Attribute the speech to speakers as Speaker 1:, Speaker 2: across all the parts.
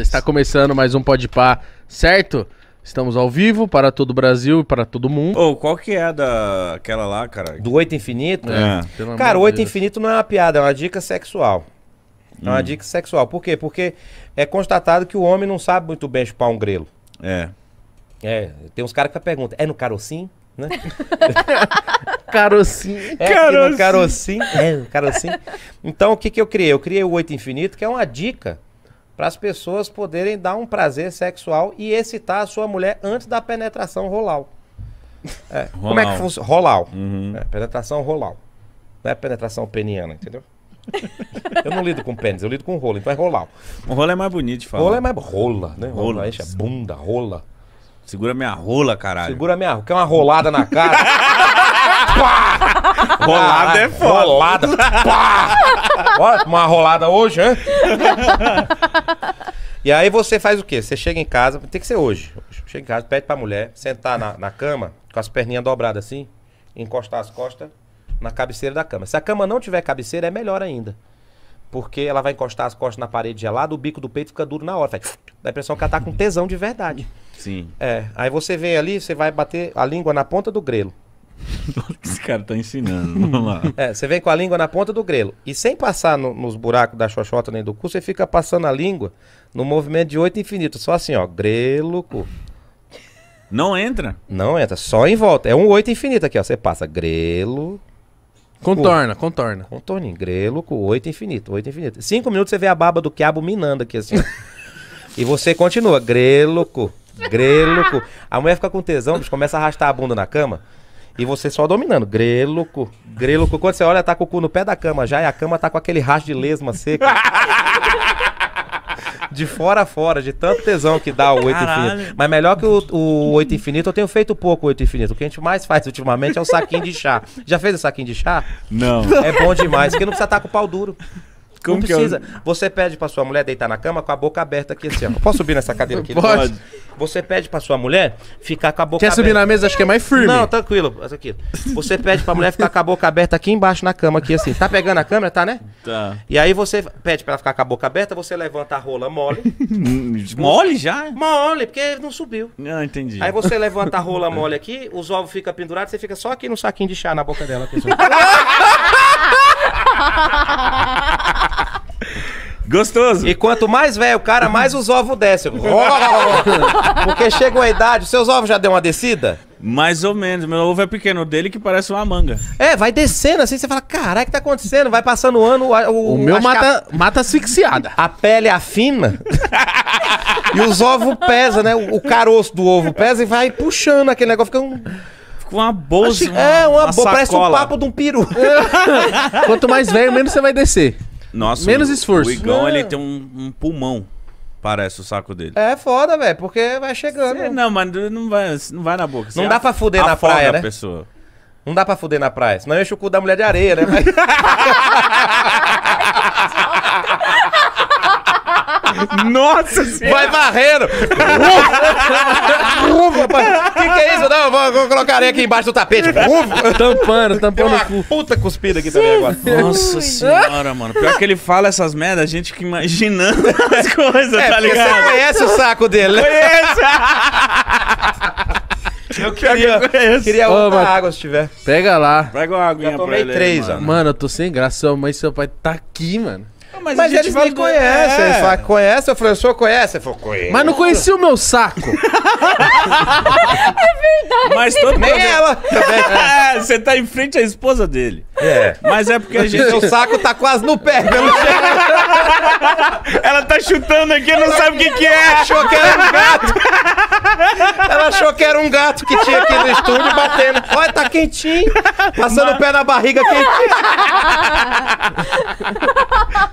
Speaker 1: Está começando mais um Pode Pá, certo? Estamos ao vivo para todo o Brasil e para todo mundo.
Speaker 2: Ô, qual que é a da aquela lá, cara?
Speaker 3: Do oito infinito?
Speaker 2: É.
Speaker 1: Pelo
Speaker 3: Cara, oito
Speaker 1: de
Speaker 3: infinito não é uma piada, é uma dica sexual. É uma dica sexual. Por quê? Porque é constatado que o homem não sabe muito bem chupar um grelo.
Speaker 2: É.
Speaker 3: É, tem uns caras que perguntam, é no carocim? Né?
Speaker 1: Carocinho.
Speaker 3: É no carocim. É, no carocim. Então, o que, que eu criei? Eu criei o oito infinito, que é uma dica para as pessoas poderem dar um prazer sexual e excitar a sua mulher antes da penetração rolar. É, Como é que funciona? Rolau.
Speaker 2: Uhum.
Speaker 3: É, penetração rolau. Não é penetração peniana, entendeu? eu não lido com pênis, eu lido com rola, então é rolau.
Speaker 2: O rolo é mais bonito de falar.
Speaker 3: Rola é mais rola, né? Rola,
Speaker 2: Rola.
Speaker 3: enche a bunda, rola.
Speaker 2: Segura minha rola, caralho.
Speaker 3: Segura minha, quer uma rolada na cara?
Speaker 2: Rolada é foda.
Speaker 3: Rolada. Pá! Ó, uma rolada hoje, hein? e aí você faz o quê? Você chega em casa, tem que ser hoje. Chega em casa, pede pra mulher sentar na, na cama, com as perninhas dobradas assim, encostar as costas na cabeceira da cama. Se a cama não tiver cabeceira, é melhor ainda. Porque ela vai encostar as costas na parede gelada, o bico do peito fica duro na hora. Faz... Dá a impressão que ela tá com tesão de verdade.
Speaker 2: Sim.
Speaker 3: É, aí você vem ali, você vai bater a língua na ponta do grelo.
Speaker 2: Esse cara tá ensinando. Vamos lá.
Speaker 3: É, você vem com a língua na ponta do grelo. E sem passar no- nos buracos da xoxota nem do cu, você fica passando a língua no movimento de oito infinito. Só assim, ó. Grelo, cu.
Speaker 2: Não entra?
Speaker 3: Não entra, só em volta. É um oito infinito aqui, ó. Você passa grelo,
Speaker 1: Contorna, contorna.
Speaker 3: contorninho, grelo, cu, oito infinito, oito infinito. Cinco minutos você vê a baba do quiabo minando aqui, assim. ó. e você continua, grelo, cu, grelo, cu. A mulher fica com tesão, bicho, começa a arrastar a bunda na cama. E você só dominando, grelo, cu. Quando você olha, tá com o cu no pé da cama já, e a cama tá com aquele rastro de lesma seca. De fora a fora, de tanto tesão que dá o oito
Speaker 2: Caralho.
Speaker 3: infinito. Mas melhor que o, o oito infinito, eu tenho feito pouco o oito infinito. O que a gente mais faz ultimamente é o saquinho de chá. Já fez o saquinho de chá?
Speaker 2: Não.
Speaker 3: É bom demais, porque não precisa estar com o pau duro.
Speaker 2: Como
Speaker 3: não precisa. Você pede pra sua mulher deitar na cama com a boca aberta aqui assim, ó. Posso subir nessa cadeira aqui?
Speaker 1: Pode.
Speaker 3: Você pede pra sua mulher ficar com a boca
Speaker 1: Quer subir
Speaker 3: aberta.
Speaker 1: na mesa? Acho que é mais firme.
Speaker 3: Não, tranquilo. Aqui. Você pede pra mulher ficar com a boca aberta aqui embaixo na cama, aqui assim. Tá pegando a câmera, tá, né?
Speaker 2: Tá.
Speaker 3: E aí você pede pra ela ficar com a boca aberta, você levanta a rola mole.
Speaker 2: Mole já?
Speaker 3: Mole, porque não subiu.
Speaker 2: Não, entendi.
Speaker 3: Aí você levanta a rola mole aqui, os ovos ficam pendurados, você fica só aqui no saquinho de chá na boca dela. assim.
Speaker 2: Gostoso.
Speaker 3: E quanto mais velho o cara, mais os ovos descem. Porque chega uma idade, seus ovos já deu uma descida?
Speaker 2: Mais ou menos. Meu ovo é pequeno o dele que parece uma manga.
Speaker 3: É, vai descendo assim, você fala, caralho, o que tá acontecendo? Vai passando o ano, o, o,
Speaker 1: O meu
Speaker 3: acho que
Speaker 1: mata, mata asfixiada.
Speaker 3: A, a pele afina e os ovos pesam, né? O, o caroço do ovo pesa e vai puxando aquele negócio. Fica um.
Speaker 2: Fica uma bolsa.
Speaker 3: é, uma, boa, parece um papo de um peru.
Speaker 1: Quanto mais velho, menos você vai descer.
Speaker 2: Nossa,
Speaker 1: Menos
Speaker 2: o-
Speaker 1: esforço.
Speaker 2: O Igão,
Speaker 3: Não.
Speaker 2: ele tem um, um pulmão. Parece o saco dele.
Speaker 3: É foda, velho, porque vai chegando.
Speaker 2: É, não, mas não vai, não vai na boca.
Speaker 3: Não
Speaker 2: Você
Speaker 3: dá pra fuder na praia,
Speaker 2: a
Speaker 3: né?
Speaker 2: pessoa.
Speaker 3: Não dá pra fuder na praia, senão enche o cu da mulher de areia, né?
Speaker 2: Nossa senhora!
Speaker 3: Vai varrendo. Ufa, rapaz. que que é isso? Não, vou, vou colocar areia aqui embaixo do tapete. Ufa.
Speaker 1: Tampando,
Speaker 3: Tem
Speaker 1: tampando
Speaker 3: uma
Speaker 1: o cu.
Speaker 3: puta cuspida aqui também agora.
Speaker 2: Nossa senhora, mano. Pior que ele fala essas merdas, a gente que imaginando as coisas,
Speaker 3: É,
Speaker 2: tá
Speaker 3: porque você
Speaker 2: ligado?
Speaker 3: conhece o saco dele, né? Eu queria,
Speaker 2: eu
Speaker 3: queria
Speaker 1: Ô,
Speaker 3: outra
Speaker 1: mas-
Speaker 3: água se tiver.
Speaker 1: Pega lá.
Speaker 2: Pega uma aguinha
Speaker 3: Já
Speaker 2: pra
Speaker 3: tomei
Speaker 2: ele aí,
Speaker 3: três, ó.
Speaker 2: mano.
Speaker 1: Mano, eu tô sem graça. Sua mãe e seu pai tá aqui, mano.
Speaker 2: Mas,
Speaker 3: Mas eles me conhecem. Eles falam, conhece? Eu falei, o senhor conhece? Ele falou, conhece.
Speaker 1: Mas não conhecia o meu saco.
Speaker 2: Mas todo
Speaker 3: Nem
Speaker 2: mundo-
Speaker 3: ela também.
Speaker 2: É, você tá em frente à esposa dele.
Speaker 3: É.
Speaker 2: Mas é porque a gente.
Speaker 3: Seu saco tá quase no pé. pelo jeito.
Speaker 2: Ela tá chutando aqui, não sabe o que, que é.
Speaker 3: achou que era um gato. Ela achou que era um gato que tinha aqui no estúdio batendo. Olha, tá quentinho. Passando o pé na barriga quentinho.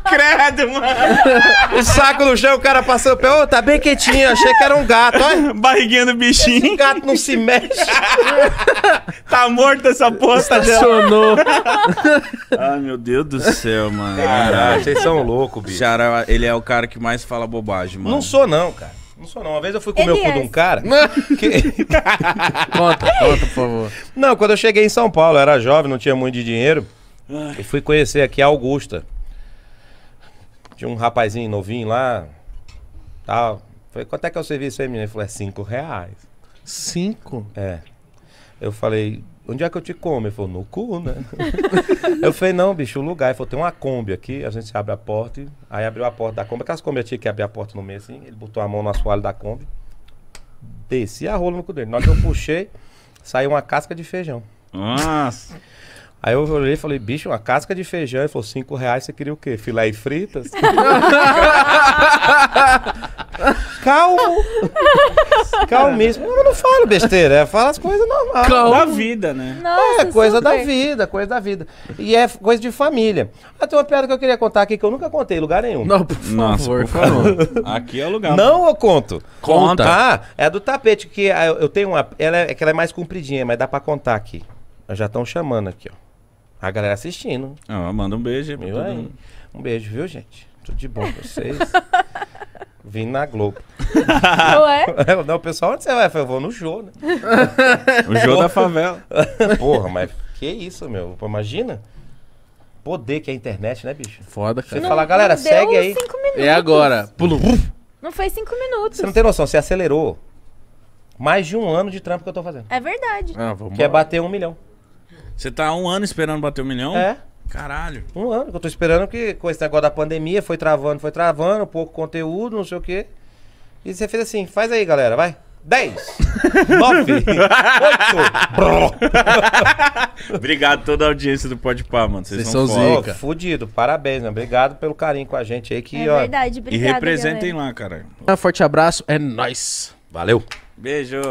Speaker 2: Credo, mano.
Speaker 3: O saco no chão, o cara passando o pé. Ô, tá bem quentinho. Achei que era um gato. Olha,
Speaker 2: Barriguinha do
Speaker 3: o
Speaker 2: bichinho.
Speaker 3: gato não se mexe.
Speaker 2: Tá morto essa posta dela.
Speaker 1: Estacionou.
Speaker 2: Ai, meu Deus do céu, mano.
Speaker 3: Caralho, vocês são loucos, bicho.
Speaker 2: Xará, ele é o cara que mais fala bobagem, mano.
Speaker 3: Não sou, não, cara. Não sou, não. Uma vez eu fui comer o cu de
Speaker 4: é.
Speaker 3: um cara. que-
Speaker 1: Conta, conta, por favor.
Speaker 3: Não, quando eu cheguei em São Paulo, eu era jovem, não tinha muito de dinheiro. E fui conhecer aqui a Augusta. Tinha um rapazinho novinho lá. Tal. Falei, quanto é que é o serviço aí, menino? Ele falou, é cinco reais.
Speaker 1: Cinco?
Speaker 3: É. Eu falei, onde é que eu te como? Ele falou, no cu, né? eu falei, não, bicho, o lugar. Ele falou, tem uma Kombi aqui, a gente abre a porta. Aí abriu a porta da Kombi, aquelas Kombi tinha que abrir a porta no meio assim. Ele botou a mão no assoalho da Kombi. Desci a rola no cu dele. Na hora que eu puxei, saiu uma casca de feijão.
Speaker 2: Nossa.
Speaker 3: Aí eu olhei e falei, bicho, uma casca de feijão. Ele falou, cinco reais, você queria o quê? Filé e fritas? Calmo. Calmíssimo. Eu não falo besteira, é, fala as coisas normais.
Speaker 1: Calmo.
Speaker 2: Da vida, né?
Speaker 4: Nossa,
Speaker 3: É coisa da
Speaker 4: super.
Speaker 3: vida, coisa da vida. E é coisa de família. Ah, tem uma piada que eu queria contar aqui que eu nunca contei em lugar nenhum.
Speaker 1: Não, por
Speaker 2: Nossa,
Speaker 1: favor,
Speaker 2: por favor. Aqui é o lugar.
Speaker 3: Não eu conto.
Speaker 1: Conta.
Speaker 3: Ah, é a do tapete, que ah, eu eu tenho uma. Ela é, é que ela é mais compridinha, mas dá pra contar aqui. Já estão chamando aqui, ó. A galera assistindo.
Speaker 2: Ah, manda um beijo aí pra todo mundo.
Speaker 3: Um beijo, viu, gente? Tudo de bom pra vocês. Vim na Globo.
Speaker 4: Não é?
Speaker 3: Não, o pessoal, onde você vai? Eu falei, eu vou no show, né?
Speaker 2: O jogo da favela.
Speaker 3: Porra, mas que isso, meu? Imagina. Poder que é a internet, né, bicho?
Speaker 1: Foda,
Speaker 3: Você
Speaker 1: cara.
Speaker 3: fala, galera,
Speaker 4: não
Speaker 3: segue
Speaker 4: deu
Speaker 3: aí.
Speaker 4: cinco minutos.
Speaker 1: É agora. Pulo.
Speaker 4: Não foi cinco minutos.
Speaker 3: Você não tem noção, você acelerou mais de um ano de trampo que eu tô fazendo.
Speaker 4: É verdade.
Speaker 1: Ah,
Speaker 3: Que é bater um milhão.
Speaker 2: Você tá um ano esperando bater um milhão?
Speaker 3: É,
Speaker 2: Caralho.
Speaker 3: um ano. que Eu tô esperando que com esse negócio da pandemia foi travando, foi travando, pouco conteúdo, não sei o quê. E você fez assim, faz aí, galera, vai. 10, 9, 8,
Speaker 2: Obrigado a toda a audiência do Pode Pá, mano. Vocês
Speaker 1: Vocês
Speaker 2: são
Speaker 1: são zica.
Speaker 3: Fudido, parabéns, né? Obrigado pelo carinho com a gente aí. Que,
Speaker 4: É
Speaker 3: ó,
Speaker 4: verdade.
Speaker 2: E
Speaker 4: Obrigada,
Speaker 2: representem
Speaker 4: galera.
Speaker 2: lá, cara.
Speaker 1: Um forte abraço. É nóis.
Speaker 3: Valeu.
Speaker 2: Beijo.